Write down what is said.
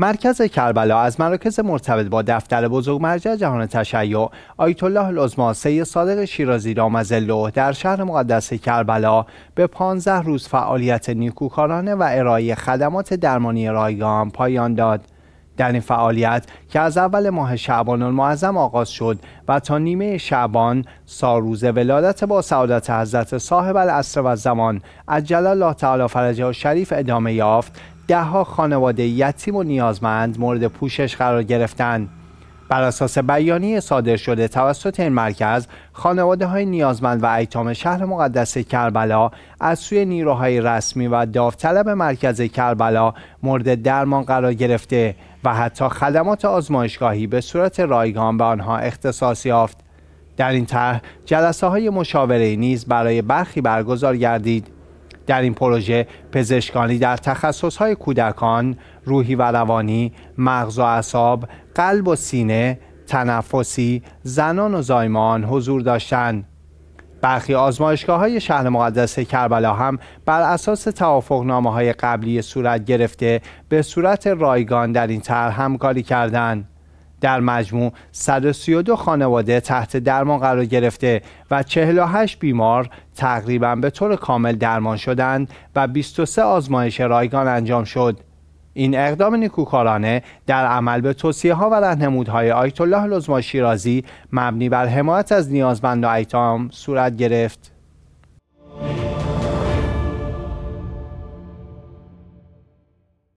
مرکز کربلا از مراکز مرتبط با دفتر بزرگ مرجع جهان تشیع آیت الله العظما سید صادق شیرازی رامزله در شهر مقدس کربلا به 15 روز فعالیت نیکوکارانه و ارائه خدمات درمانی رایگان پایان داد. در این فعالیت که از اول ماه شعبان المعظم آغاز شد و تا نیمه شعبان ساروز ولادت با سعادت حضرت صاحب العصر و زمان عجل الله تعالی فرجه شریف ادامه یافت دهها خانواده یتیم و نیازمند مورد پوشش قرار گرفتند بر اساس بیانیه صادر شده توسط این مرکز خانواده های نیازمند و ایتام شهر مقدس کربلا از سوی نیروهای رسمی و داوطلب مرکز کربلا مورد درمان قرار گرفته و حتی خدمات آزمایشگاهی به صورت رایگان به آنها اختصاص یافت. در این طرح جلسه های مشاوره نیز برای برخی برگزار گردید. در این پروژه پزشکانی در های کودکان، روحی و روانی، مغز و اعصاب، قلب و سینه، تنفسی، زنان و زایمان حضور داشتند. برخی آزمایشگاه های شهر مقدس کربلا هم بر اساس توافقنامه های قبلی صورت گرفته به صورت رایگان در این طرح همکاری کردند. در مجموع 132 خانواده تحت درمان قرار گرفته و 48 بیمار تقریبا به طور کامل درمان شدند و 23 آزمایش رایگان انجام شد. این اقدام نیکوکارانه در عمل به توصیه ها و رهنمودهای آیت الله لزما شیرازی مبنی بر حمایت از نیازمند و ایتام صورت گرفت.